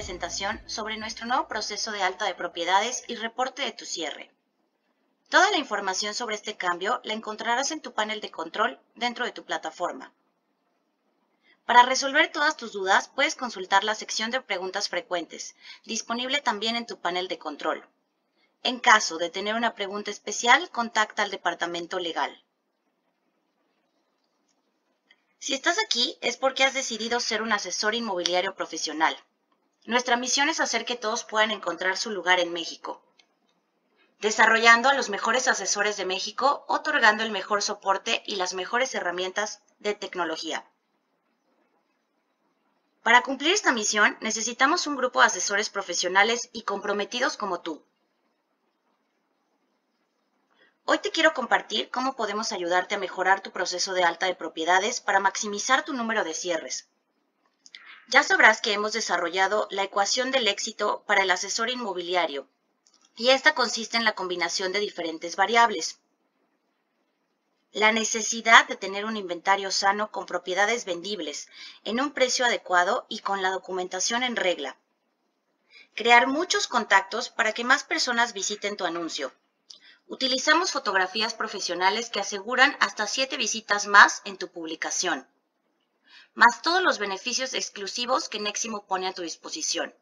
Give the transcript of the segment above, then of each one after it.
presentación sobre nuestro nuevo proceso de alta de propiedades y reporte de tu cierre. Toda la información sobre este cambio la encontrarás en tu panel de control dentro de tu plataforma. Para resolver todas tus dudas, puedes consultar la sección de preguntas frecuentes, disponible también en tu panel de control. En caso de tener una pregunta especial, contacta al departamento legal. Si estás aquí es porque has decidido ser un asesor inmobiliario profesional. Nuestra misión es hacer que todos puedan encontrar su lugar en México, desarrollando a los mejores asesores de México, otorgando el mejor soporte y las mejores herramientas de tecnología. Para cumplir esta misión necesitamos un grupo de asesores profesionales y comprometidos como tú. Hoy te quiero compartir cómo podemos ayudarte a mejorar tu proceso de alta de propiedades para maximizar tu número de cierres. Ya sabrás que hemos desarrollado la ecuación del éxito para el asesor inmobiliario y esta consiste en la combinación de diferentes variables. La necesidad de tener un inventario sano con propiedades vendibles, en un precio adecuado y con la documentación en regla. Crear muchos contactos para que más personas visiten tu anuncio. Utilizamos fotografías profesionales que aseguran hasta 7 visitas más en tu publicación, más todos los beneficios exclusivos que Neximo pone a tu disposición.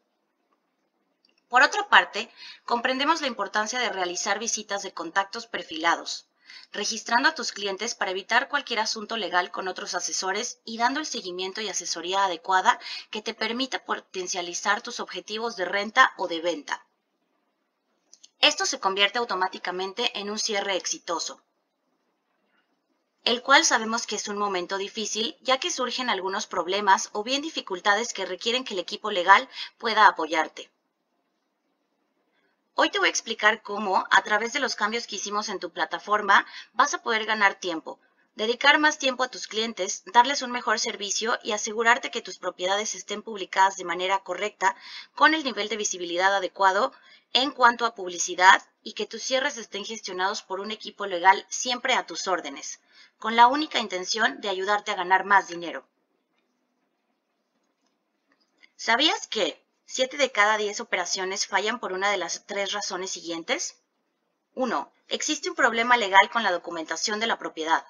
Por otra parte, comprendemos la importancia de realizar visitas de contactos perfilados, registrando a tus clientes para evitar cualquier asunto legal con otros asesores y dando el seguimiento y asesoría adecuada que te permita potencializar tus objetivos de renta o de venta. Esto se convierte automáticamente en un cierre exitoso, el cual sabemos que es un momento difícil ya que surgen algunos problemas o bien dificultades que requieren que el equipo legal pueda apoyarte. Hoy te voy a explicar cómo, a través de los cambios que hicimos en tu plataforma, vas a poder ganar tiempo, dedicar más tiempo a tus clientes, darles un mejor servicio y asegurarte que tus propiedades estén publicadas de manera correcta, con el nivel de visibilidad adecuado en cuanto a publicidad y que tus cierres estén gestionados por un equipo legal siempre a tus órdenes, con la única intención de ayudarte a ganar más dinero. ¿Sabías que 7 de cada 10 operaciones fallan por una de las tres razones siguientes? 1. Existe un problema legal con la documentación de la propiedad.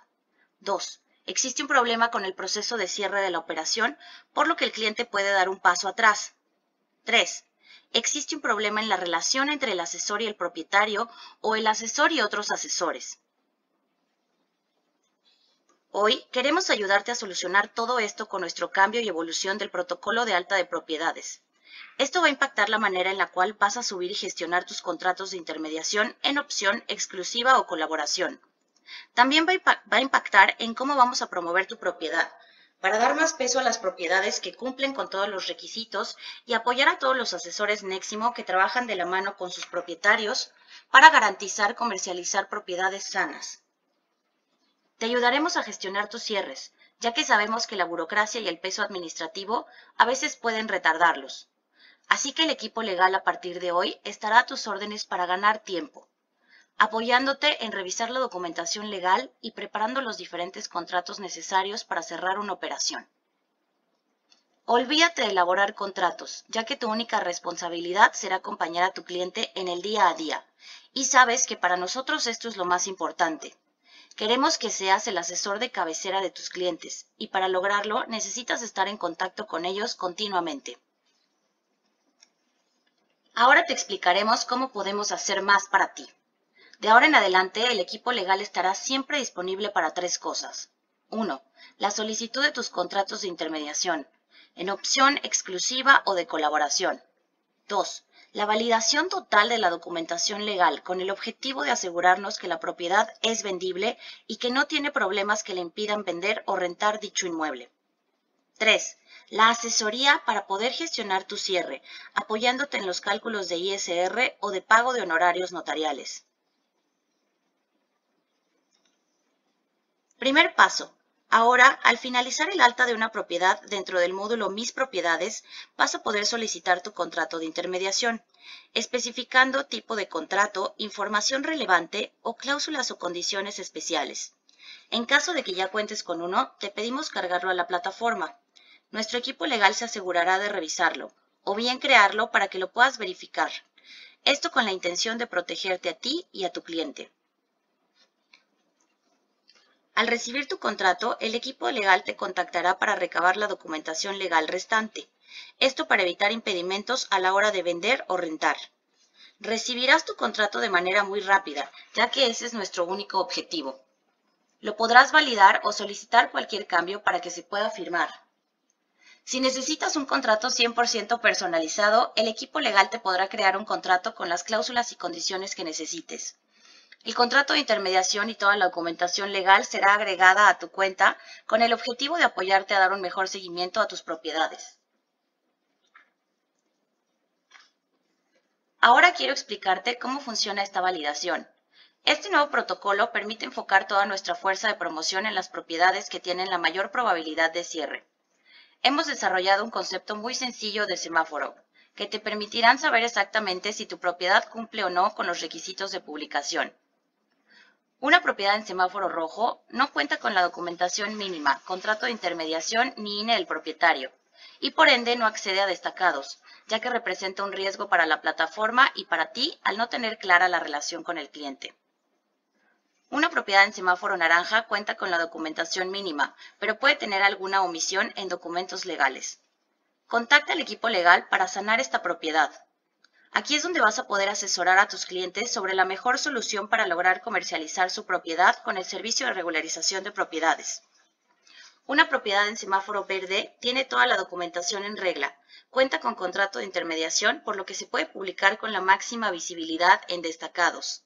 2. Existe un problema con el proceso de cierre de la operación, por lo que el cliente puede dar un paso atrás. 3. Existe un problema en la relación entre el asesor y el propietario o el asesor y otros asesores. Hoy queremos ayudarte a solucionar todo esto con nuestro cambio y evolución del protocolo de alta de propiedades. Esto va a impactar la manera en la cual vas a subir y gestionar tus contratos de intermediación en opción exclusiva o colaboración. También va a impactar en cómo vamos a promover tu propiedad, para dar más peso a las propiedades que cumplen con todos los requisitos y apoyar a todos los asesores Neximo que trabajan de la mano con sus propietarios para garantizar comercializar propiedades sanas. Te ayudaremos a gestionar tus cierres, ya que sabemos que la burocracia y el peso administrativo a veces pueden retardarlos. Así que el equipo legal a partir de hoy estará a tus órdenes para ganar tiempo, apoyándote en revisar la documentación legal y preparando los diferentes contratos necesarios para cerrar una operación. Olvídate de elaborar contratos, ya que tu única responsabilidad será acompañar a tu cliente en el día a día. Y sabes que para nosotros esto es lo más importante. Queremos que seas el asesor de cabecera de tus clientes y para lograrlo necesitas estar en contacto con ellos continuamente. Ahora te explicaremos cómo podemos hacer más para ti. De ahora en adelante, el equipo legal estará siempre disponible para tres cosas. 1. La solicitud de tus contratos de intermediación, en opción exclusiva o de colaboración. 2. La validación total de la documentación legal con el objetivo de asegurarnos que la propiedad es vendible y que no tiene problemas que le impidan vender o rentar dicho inmueble. 3. La asesoría para poder gestionar tu cierre, apoyándote en los cálculos de ISR o de pago de honorarios notariales. Primer paso. Ahora, al finalizar el alta de una propiedad dentro del módulo Mis propiedades, vas a poder solicitar tu contrato de intermediación, especificando tipo de contrato, información relevante o cláusulas o condiciones especiales. En caso de que ya cuentes con uno, te pedimos cargarlo a la plataforma. Nuestro equipo legal se asegurará de revisarlo, o bien crearlo para que lo puedas verificar. Esto con la intención de protegerte a ti y a tu cliente. Al recibir tu contrato, el equipo legal te contactará para recabar la documentación legal restante. Esto para evitar impedimentos a la hora de vender o rentar. Recibirás tu contrato de manera muy rápida, ya que ese es nuestro único objetivo. Lo podrás validar o solicitar cualquier cambio para que se pueda firmar. Si necesitas un contrato 100% personalizado, el equipo legal te podrá crear un contrato con las cláusulas y condiciones que necesites. El contrato de intermediación y toda la documentación legal será agregada a tu cuenta con el objetivo de apoyarte a dar un mejor seguimiento a tus propiedades. Ahora quiero explicarte cómo funciona esta validación. Este nuevo protocolo permite enfocar toda nuestra fuerza de promoción en las propiedades que tienen la mayor probabilidad de cierre. Hemos desarrollado un concepto muy sencillo de semáforo, que te permitirán saber exactamente si tu propiedad cumple o no con los requisitos de publicación. Una propiedad en semáforo rojo no cuenta con la documentación mínima, contrato de intermediación ni INE del propietario, y por ende no accede a destacados, ya que representa un riesgo para la plataforma y para ti al no tener clara la relación con el cliente. Una propiedad en semáforo naranja cuenta con la documentación mínima, pero puede tener alguna omisión en documentos legales. Contacta al equipo legal para sanar esta propiedad. Aquí es donde vas a poder asesorar a tus clientes sobre la mejor solución para lograr comercializar su propiedad con el servicio de regularización de propiedades. Una propiedad en semáforo verde tiene toda la documentación en regla, cuenta con contrato de intermediación, por lo que se puede publicar con la máxima visibilidad en destacados.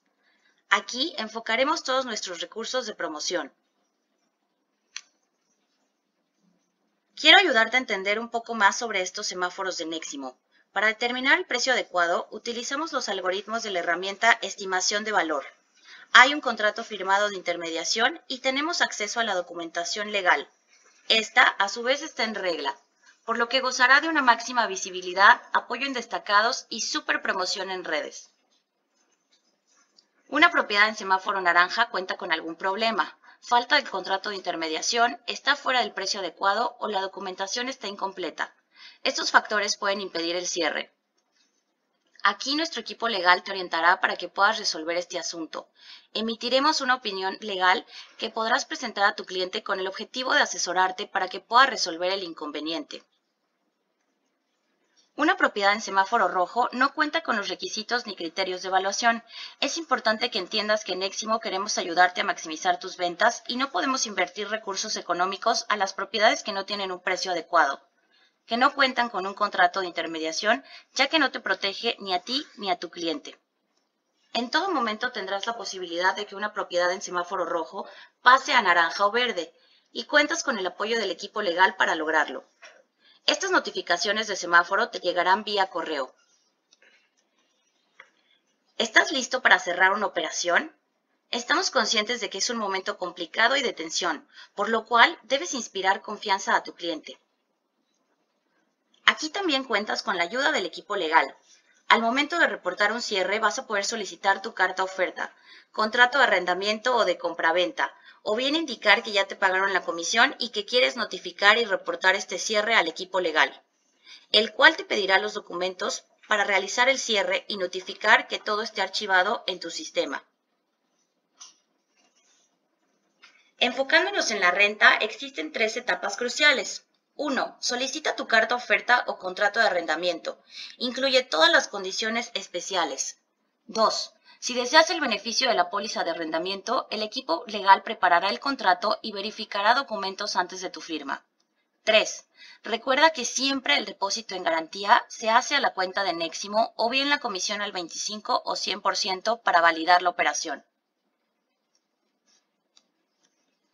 Aquí enfocaremos todos nuestros recursos de promoción. Quiero ayudarte a entender un poco más sobre estos semáforos de Neximo. Para determinar el precio adecuado, utilizamos los algoritmos de la herramienta estimación de valor. Hay un contrato firmado de intermediación y tenemos acceso a la documentación legal. Esta, a su vez, está en regla, por lo que gozará de una máxima visibilidad, apoyo en destacados y super promoción en redes. Una propiedad en semáforo naranja cuenta con algún problema. Falta el contrato de intermediación, está fuera del precio adecuado o la documentación está incompleta. Estos factores pueden impedir el cierre. Aquí nuestro equipo legal te orientará para que puedas resolver este asunto. Emitiremos una opinión legal que podrás presentar a tu cliente con el objetivo de asesorarte para que pueda resolver el inconveniente. Una propiedad en semáforo rojo no cuenta con los requisitos ni criterios de evaluación. Es importante que entiendas que en Eximo queremos ayudarte a maximizar tus ventas y no podemos invertir recursos económicos a las propiedades que no tienen un precio adecuado que no cuentan con un contrato de intermediación, ya que no te protege ni a ti ni a tu cliente. En todo momento tendrás la posibilidad de que una propiedad en semáforo rojo pase a naranja o verde y cuentas con el apoyo del equipo legal para lograrlo. Estas notificaciones de semáforo te llegarán vía correo. ¿Estás listo para cerrar una operación? Estamos conscientes de que es un momento complicado y de tensión, por lo cual debes inspirar confianza a tu cliente. Aquí también cuentas con la ayuda del equipo legal. Al momento de reportar un cierre vas a poder solicitar tu carta oferta, contrato de arrendamiento o de compraventa, o bien indicar que ya te pagaron la comisión y que quieres notificar y reportar este cierre al equipo legal, el cual te pedirá los documentos para realizar el cierre y notificar que todo esté archivado en tu sistema. Enfocándonos en la renta, existen tres etapas cruciales. 1. Solicita tu carta oferta o contrato de arrendamiento. Incluye todas las condiciones especiales. 2. Si deseas el beneficio de la póliza de arrendamiento, el equipo legal preparará el contrato y verificará documentos antes de tu firma. 3. Recuerda que siempre el depósito en garantía se hace a la cuenta de Neximo o bien la comisión al 25 o 100% para validar la operación.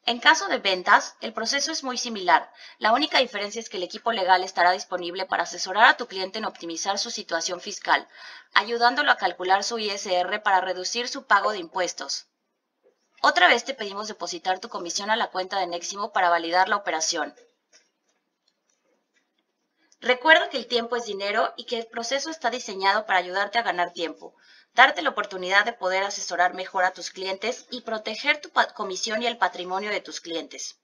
En caso de ventas, el proceso es muy similar. La única diferencia es que el equipo legal estará disponible para asesorar a tu cliente en optimizar su situación fiscal, ayudándolo a calcular su ISR para reducir su pago de impuestos. Otra vez te pedimos depositar tu comisión a la cuenta de Neximo para validar la operación. Recuerda que el tiempo es dinero y que el proceso está diseñado para ayudarte a ganar tiempo darte la oportunidad de poder asesorar mejor a tus clientes y proteger tu comisión y el patrimonio de tus clientes.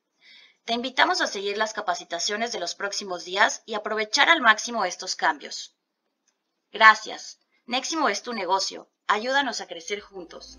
Te invitamos a seguir las capacitaciones de los próximos días y aprovechar al máximo estos cambios. Gracias. Neximo es tu negocio. Ayúdanos a crecer juntos.